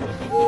Woo!